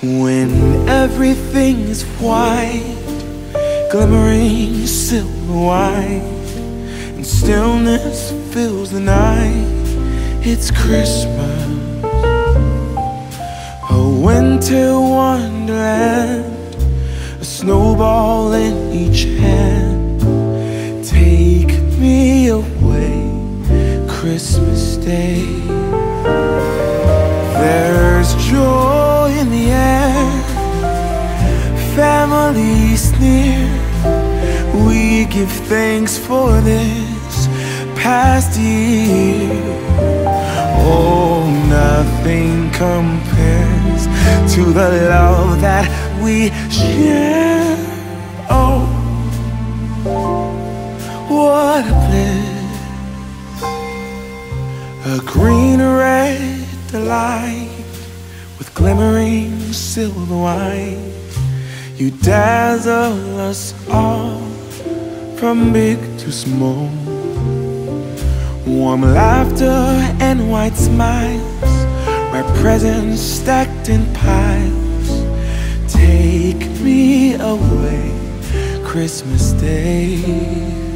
When everything is white, glimmering silver white, and stillness fills the night, it's Christmas. A winter wonderland, a snowball in each hand. Christmas Day. There's joy in the air, families near. We give thanks for this past year. Oh, nothing compares to the love that we share. Green red delight with glimmering silver white. You dazzle us all from big to small. Warm laughter and white smiles, my presents stacked in piles. Take me away, Christmas Day.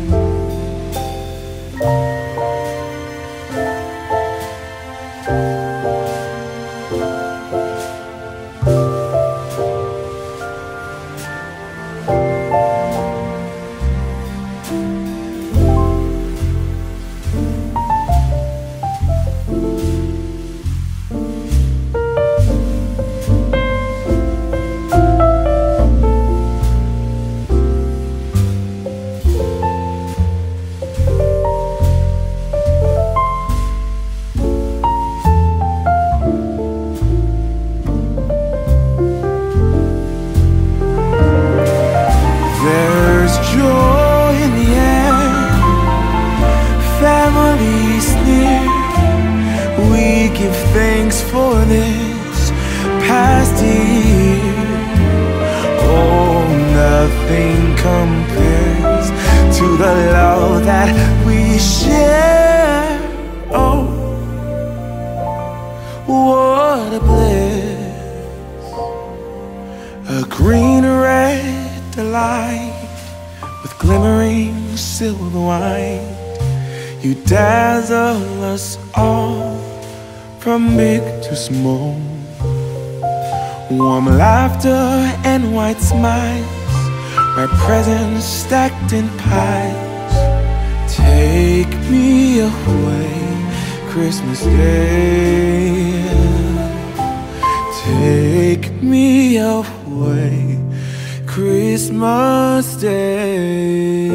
Silver wine. You dazzle us all from big to small. Warm laughter and white smiles, my presents stacked in piles. Take me away, Christmas Day. Take me away. Christmas Day.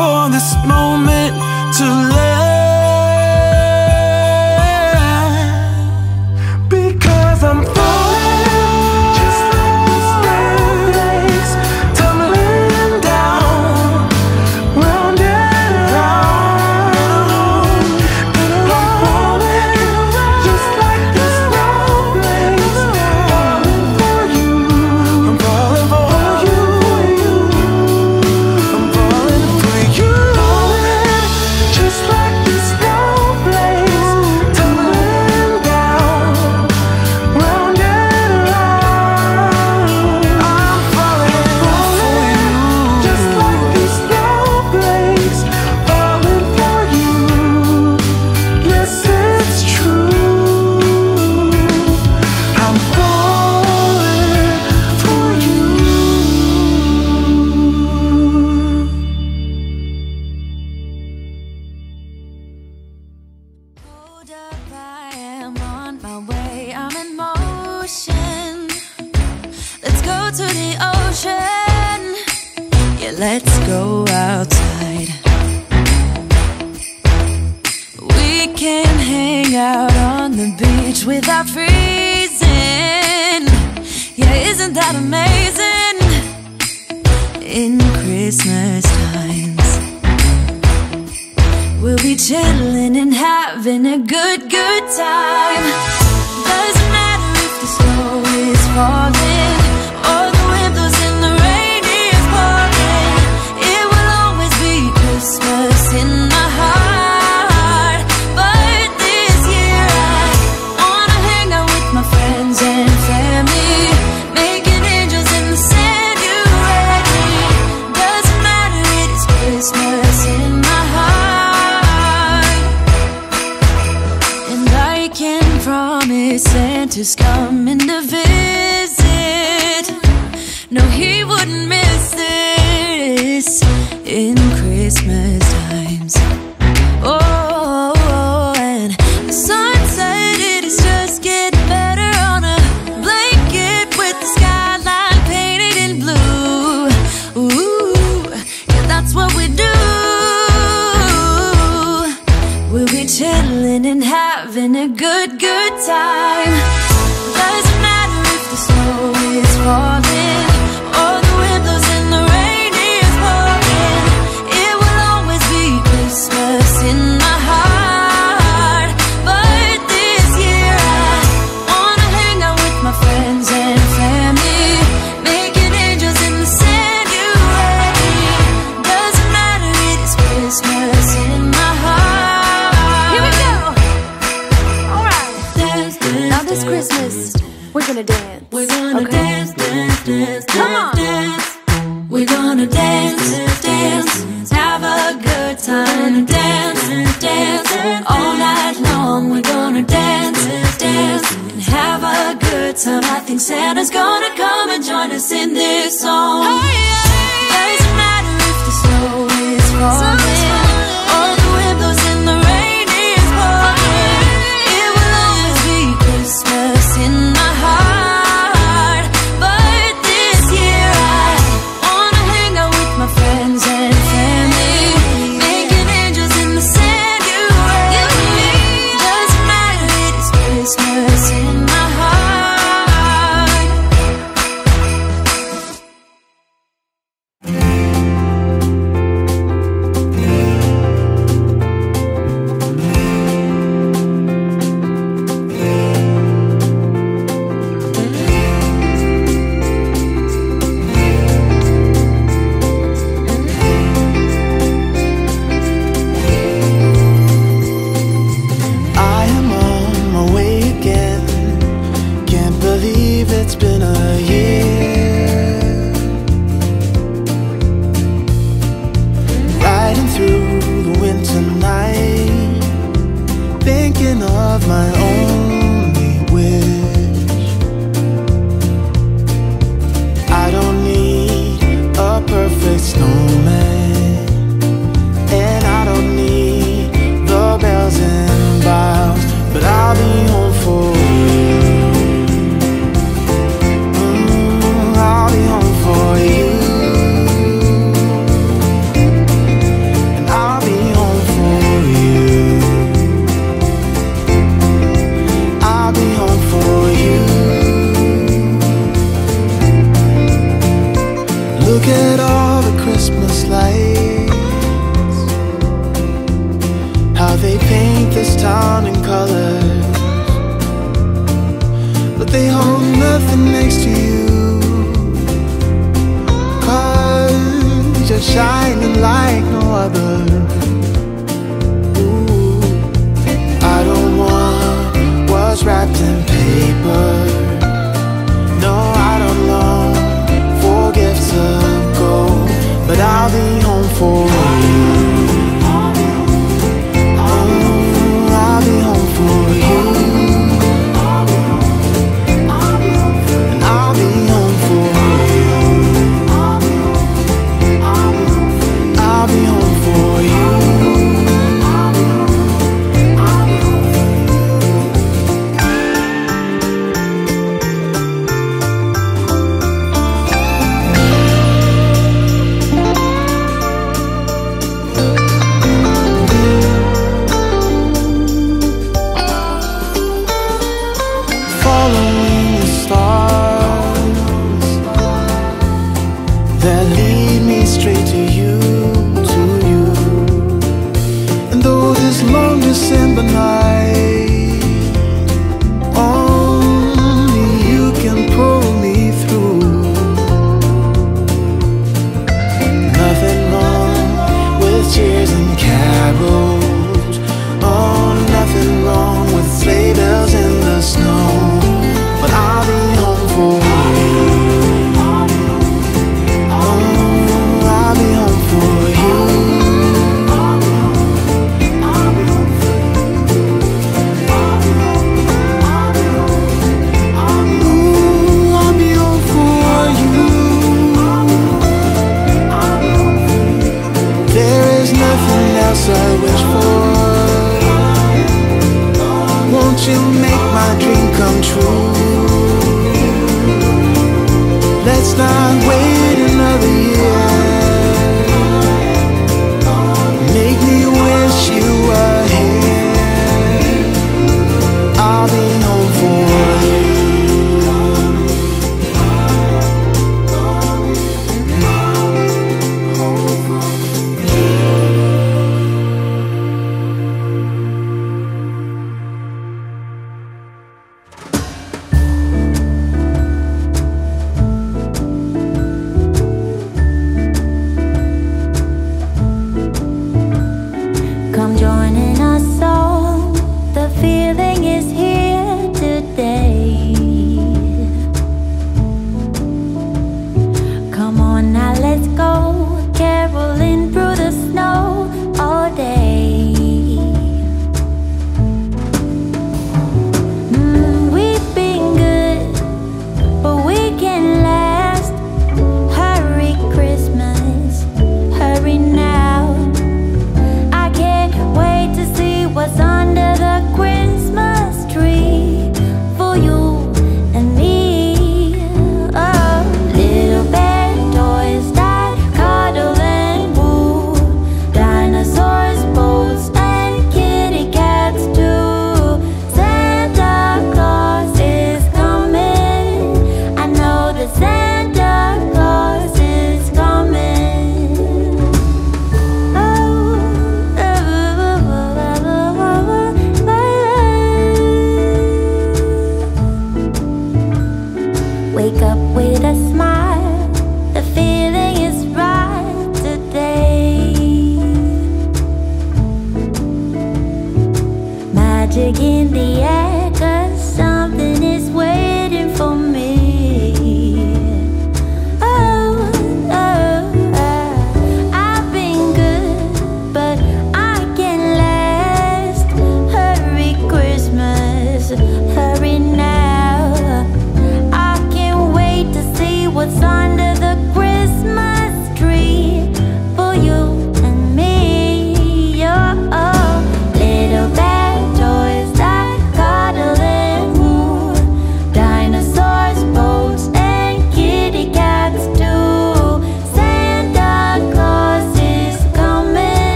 for this moment to live. We're gonna dance, and dance, have a good time. Dance, dance, all night long. We're gonna dance, and dance, and have a good time. I think Santa's gonna come and join us in this song. Doesn't matter if the snow is falling.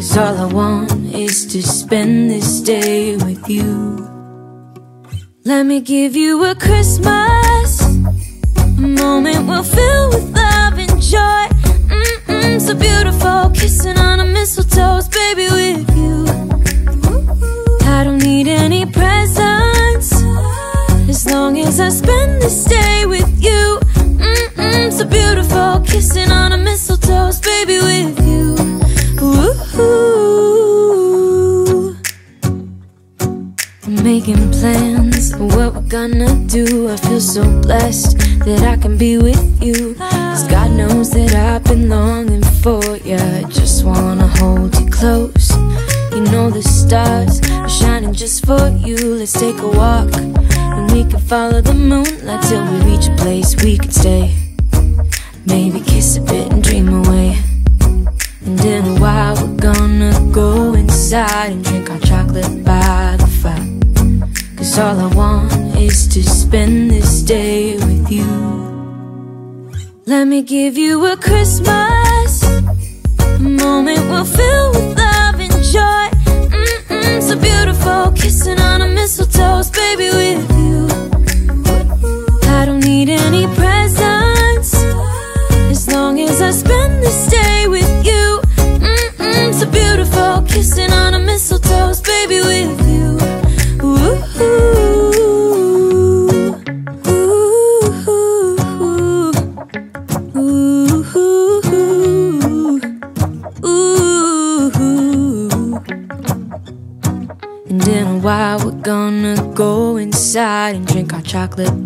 Cause all I want is to spend this day with you. Let me give you a Christmas, a moment we'll fill with love and joy. Mm-mm, so beautiful, kissing on a mistletoe, baby, with you. I don't need any presents as long as I spend this day with you. Mm-mm, so beautiful, kissing do. I feel so blessed that I can be with you. Cause God knows that I've been longing for you. I just wanna hold you close. You know the stars are shining just for you. Let's take a walk and we can follow the moonlight till we reach a place we can stay. Moment we'll fill with love and joy. Mm-mm, so beautiful, kissing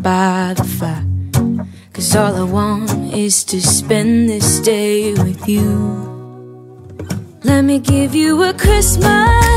by the fire. Cause all I want is to spend this day with you. Let me give you a Christmas.